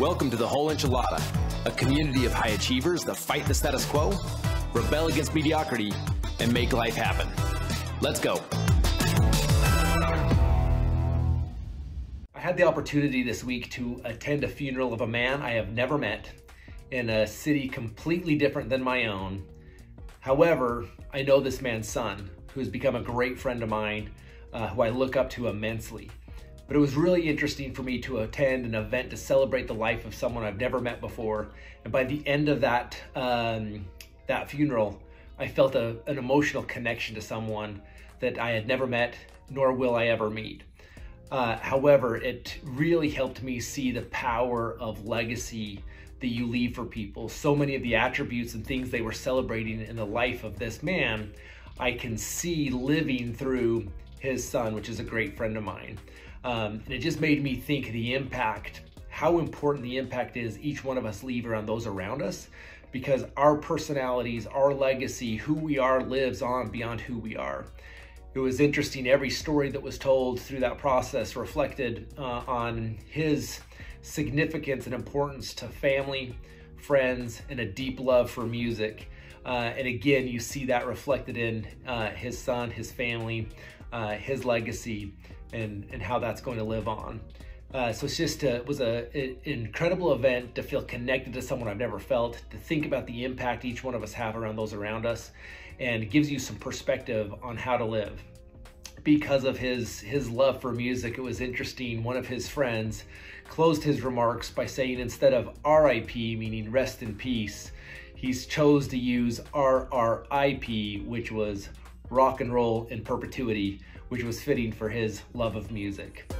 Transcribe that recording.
Welcome to the Whole Enchilada, a community of high achievers that fight the status quo, rebel against mediocrity, and make life happen. Let's go. I had the opportunity this week to attend a funeral of a man I have never met in a city completely different than my own. However, I know this man's son, who has become a great friend of mine, uh, who I look up to immensely. But it was really interesting for me to attend an event to celebrate the life of someone I've never met before. And by the end of that, um, that funeral, I felt a, an emotional connection to someone that I had never met, nor will I ever meet. Uh, however, it really helped me see the power of legacy that you leave for people. So many of the attributes and things they were celebrating in the life of this man, I can see living through his son, which is a great friend of mine. Um, and it just made me think the impact, how important the impact is each one of us leave around those around us, because our personalities, our legacy, who we are lives on beyond who we are. It was interesting, every story that was told through that process reflected uh, on his significance and importance to family, friends, and a deep love for music. Uh, and again, you see that reflected in uh, his son, his family, uh, his legacy, and, and how that's going to live on. Uh, so it's just a, it was a, an incredible event to feel connected to someone I've never felt, to think about the impact each one of us have around those around us, and gives you some perspective on how to live. Because of his his love for music, it was interesting. One of his friends closed his remarks by saying instead of RIP, meaning rest in peace, he's chose to use RRIP, which was rock and roll in perpetuity, which was fitting for his love of music.